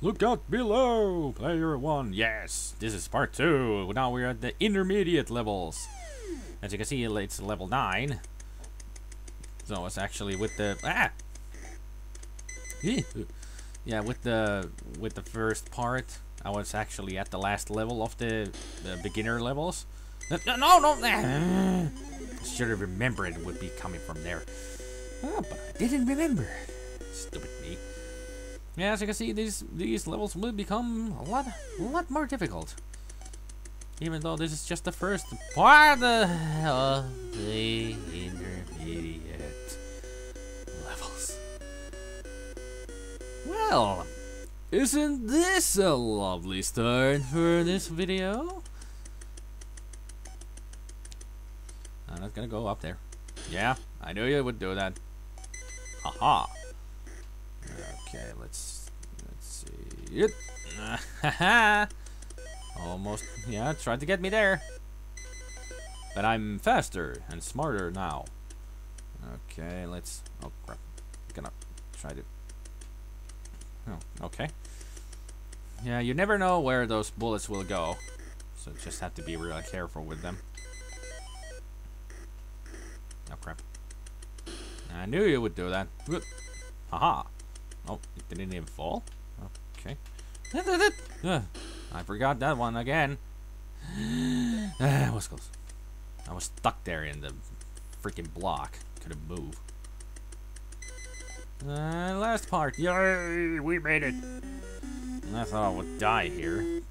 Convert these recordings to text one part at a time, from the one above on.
Look out below, player one. Yes, this is part two. Now we're at the intermediate levels. As you can see, it's level nine. So it's actually with the ah. Yeah, with the with the first part, I was actually at the last level of the, the beginner levels. No, no, no! I should have remembered it would be coming from there. Oh, but I didn't remember. Stupid me. Yeah, as you can see, these these levels will become a lot a lot more difficult. Even though this is just the first part of the intermediate levels. Well, isn't this a lovely start for this video? I'm not gonna go up there. Yeah, I knew you would do that. Haha. Okay, let's let's see it. Almost, yeah, tried to get me there. But I'm faster and smarter now. Okay, let's. Oh crap! Gonna try to. Oh, okay. Yeah, you never know where those bullets will go, so just have to be really careful with them. Oh crap! I knew you would do that. Haha! Oh, it didn't even fall? Okay. I forgot that one again. Ah, was close. I was stuck there in the freaking block. Couldn't move. Uh, last part. Yay! We made it! I thought I would die here.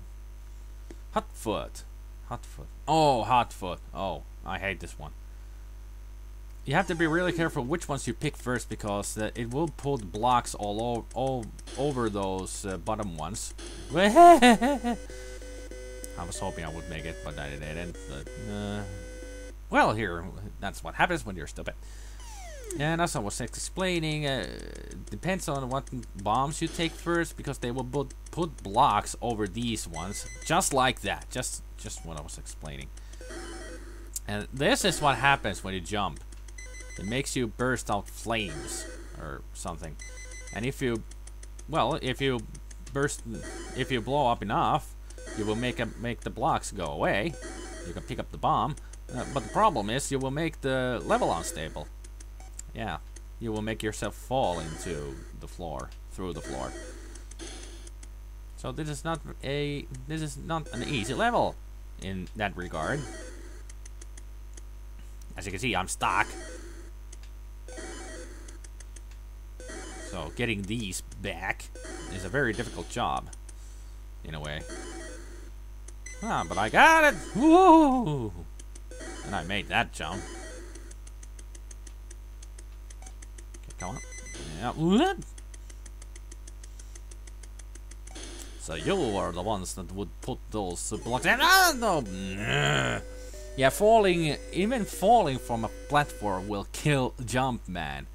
Hotfoot. Hotfoot. Oh, Hotfoot. Oh, I hate this one you have to be really careful which ones you pick first because uh, it will pull blocks all, o all over those uh, bottom ones. I was hoping I would make it, but I didn't. But, uh, well, here, that's what happens when you're stupid. And as I was explaining, uh, depends on what bombs you take first, because they will put, put blocks over these ones, just like that. Just, just what I was explaining. And this is what happens when you jump. It makes you burst out flames or something. And if you, well, if you burst, if you blow up enough, you will make a, make the blocks go away. You can pick up the bomb. Uh, but the problem is you will make the level unstable. Yeah, you will make yourself fall into the floor, through the floor. So this is not a, this is not an easy level in that regard. As you can see, I'm stuck. So getting these back is a very difficult job, in a way. Ah, but I got it! Woo! And I made that jump. Okay, come on. Yeah. So you are the ones that would put those blocks in. Ah, no! Yeah, falling, even falling from a platform will kill Jumpman.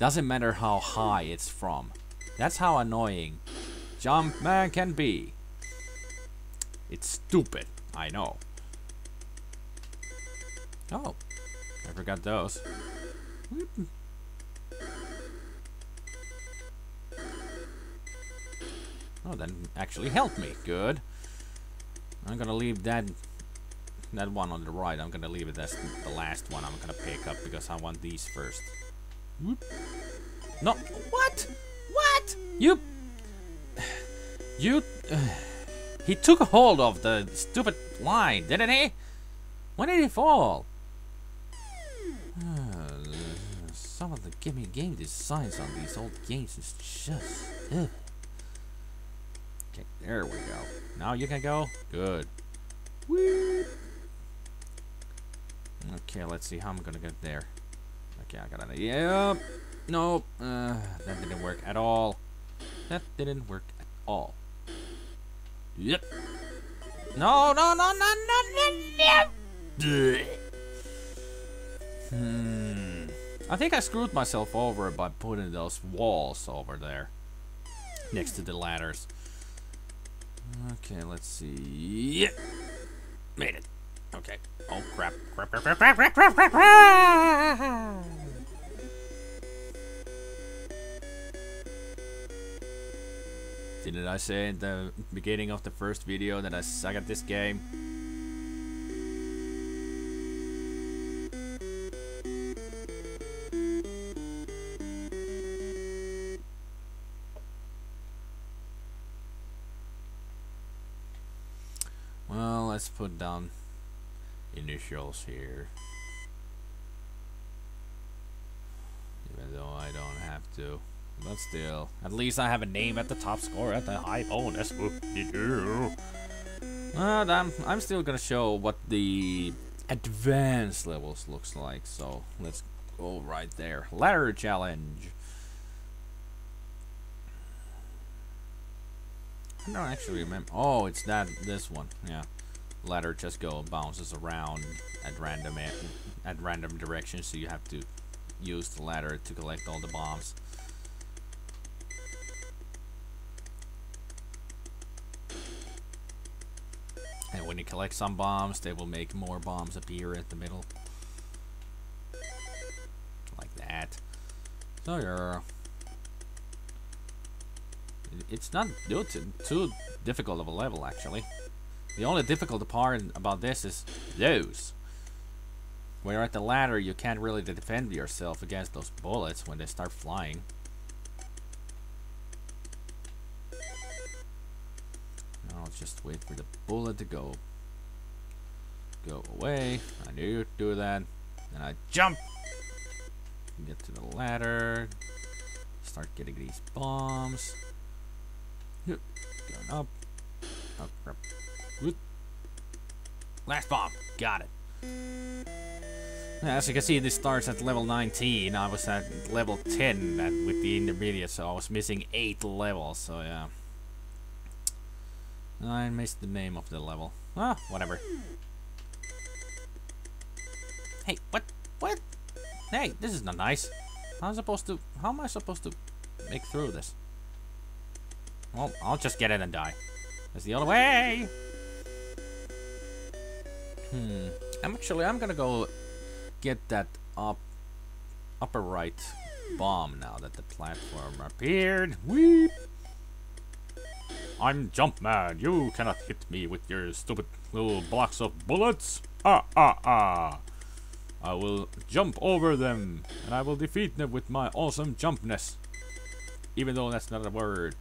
Doesn't matter how high it's from. That's how annoying Jumpman can be. It's stupid, I know. Oh, I forgot those. Oh, then actually help me. Good. I'm gonna leave that that one on the right. I'm gonna leave it as the last one I'm gonna pick up because I want these first. No. What? What? You. You. Uh, he took hold of the stupid line, didn't he? When did he fall? Uh, some of the game, game designs on these old games is just. Ugh. Okay, there we go. Now you can go. Good. Whee! Okay, let's see how I'm gonna get there. Okay, I got an Yep. Nope. Uh, that didn't work at all. That didn't work at all. Yep. No, no, no, no, no, no, no. Hmm. I think I screwed myself over by putting those walls over there. Next to the ladders. Okay, let's see. Yep. Made it. Okay. Oh crap. Crap, crap, crap, crap, crap, crap, crap, crap! Didn't I say in the beginning of the first video that I suck at this game? Well, let's put down initials here. Even though I don't have to. But still, at least I have a name at the top score at the high bonus. Well, I'm, I'm still gonna show what the advanced levels looks like. So let's go right there. Ladder challenge. I don't actually remember. Oh, it's that this one. Yeah, ladder just go bounces around at random at random directions, so you have to use the ladder to collect all the bombs. When you collect some bombs, they will make more bombs appear at the middle. Like that. So yeah. It's not too, too difficult of a level, actually. The only difficult part about this is those. When you're at the ladder, you can't really defend yourself against those bullets when they start flying. just wait for the bullet to go go away. I knew you'd do that. Then I jump, get to the ladder, start getting these bombs. Going up. Oh crap. Last bomb. Got it. As you can see, this starts at level 19. I was at level 10 with the intermediate, so I was missing 8 levels, so yeah. I missed the name of the level. Ah, whatever. Hey, what? What? Hey, this is not nice. How am I supposed to... How am I supposed to make through this? Well, I'll just get in and die. That's the only way! Hmm. I'm actually... I'm gonna go get that up... Upper right bomb now that the platform appeared. Weep! I'm Jumpman. You cannot hit me with your stupid little blocks of bullets. Ah, ah, ah. I will jump over them, and I will defeat them with my awesome jumpness. Even though that's not a word.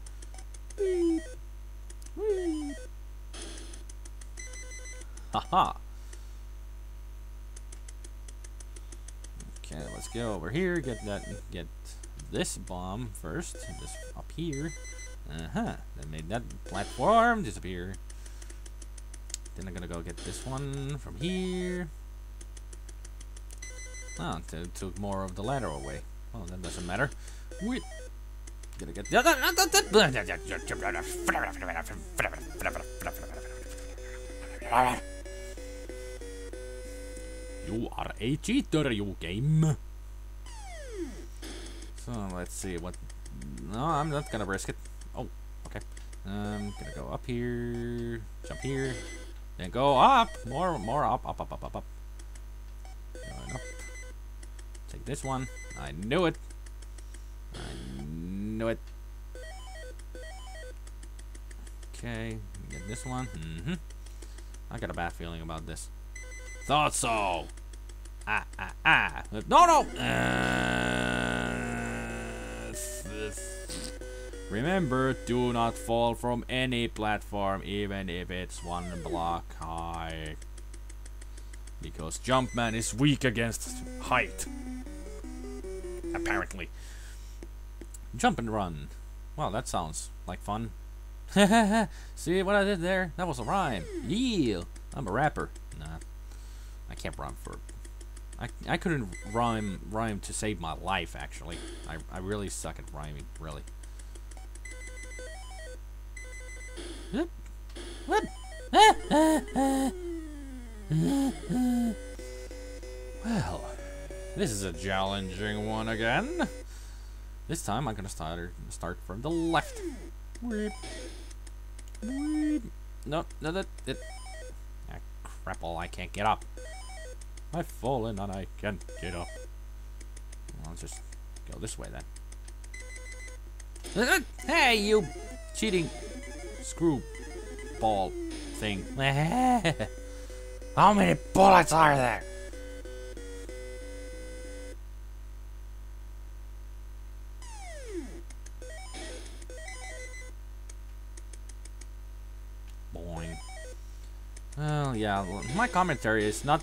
Haha. Okay, let's go over here, get that, get this bomb first, this up here. Uh-huh. That made that platform disappear. Then I'm gonna go get this one from here. Oh, took more of the ladder away. Oh, that doesn't matter. Wait. Gonna get You are a cheater, you game. So let's see what. No, I'm not gonna risk it. Oh, okay. I'm gonna go up here, jump here, then go up, more, more up, up, up, up, up, up. Up. Take this one. I knew it. I knew it. Okay, get this one. Mm-hmm. I got a bad feeling about this. Thought so. Ah, ah, ah. No, no. Uh, Remember, do not fall from any platform, even if it's one block high. Because Jumpman is weak against height. Apparently. Jump and run. Well, that sounds like fun. See what I did there? That was a rhyme. Yeah, I'm a rapper. Nah, I can't rhyme for. I I couldn't rhyme rhyme to save my life. Actually, I I really suck at rhyming. Really. Well, this is a challenging one again. This time I'm gonna start start from the left. Weep. Weep. No, no, that it. Ah, crapple! I can't get up. I've fallen and I can't get up. I'll just go this way then. Hey, you cheating screw ball thing. How many bullets are there? Boing. Well, yeah, my commentary is not.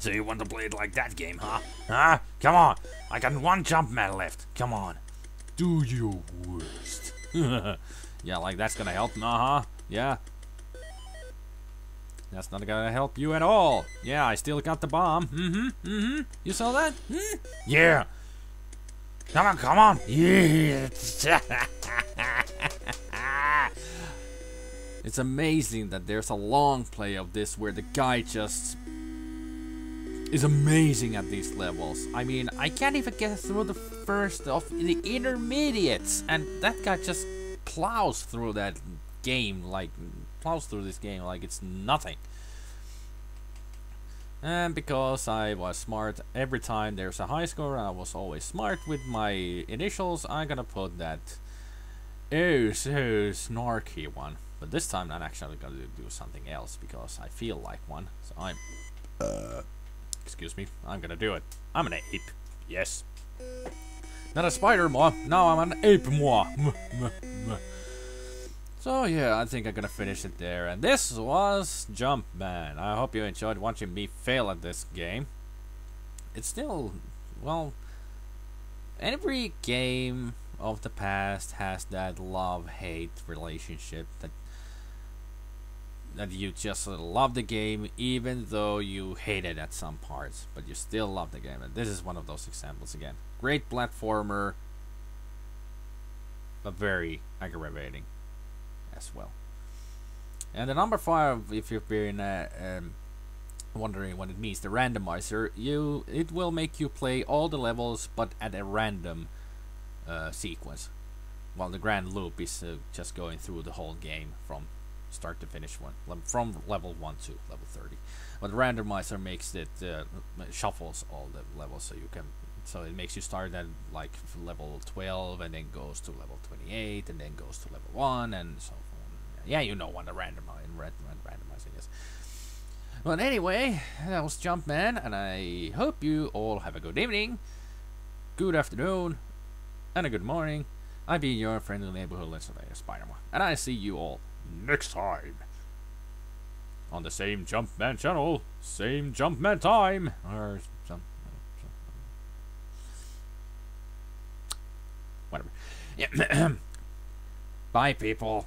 So you want to play it like that game, huh? Huh? Come on. I got one Jumpman left. Come on. Do your worst. yeah, like that's gonna help. Uh huh. Yeah. That's not gonna help you at all. Yeah, I still got the bomb. Mm-hmm. Mm-hmm. You saw that? Hmm? Yeah. Come on, come on. Yeah. It's amazing that there's a long play of this where the guy just is amazing at these levels. I mean, I can't even get through the first of the intermediates, and that guy just plows through that game like plows through this game like it's nothing. And because I was smart every time there's a high score, I was always smart with my initials. I'm gonna put that oh so snarky one. But this time I'm actually gonna do something else because I feel like one. So I'm uh excuse me, I'm gonna do it. I'm an ape. Yes. Not a SpiderMwa. No, I'm an ape moi. So yeah, I think I'm gonna finish it there. And this was Jumpman. I hope you enjoyed watching me fail at this game. It's still, well, every game of the past has that love-hate relationship that that you just love the game even though you hate it at some parts but you still love the game. And this is one of those examples again. Great platformer but very aggravating as well. And the number five if you've been uh, um, wondering what it means the randomizer you it will make you play all the levels but at a random uh, sequence. While the grand loop is uh, just going through the whole game from start to finish one from level 1 to level 30 but randomizer makes it uh, shuffles all the levels so you can so it makes you start at like level 12 and then goes to level 28 and then goes to level 1 and so on yeah you know what the randomizer randomizing is. But anyway that was Jumpman and I hope you all have a good evening good afternoon and a good morning. I've been your friendly neighborhood Let's Spider-Man and I see you all next time. On the same Jumpman channel, same Jumpman time, or whatever. Bye, people.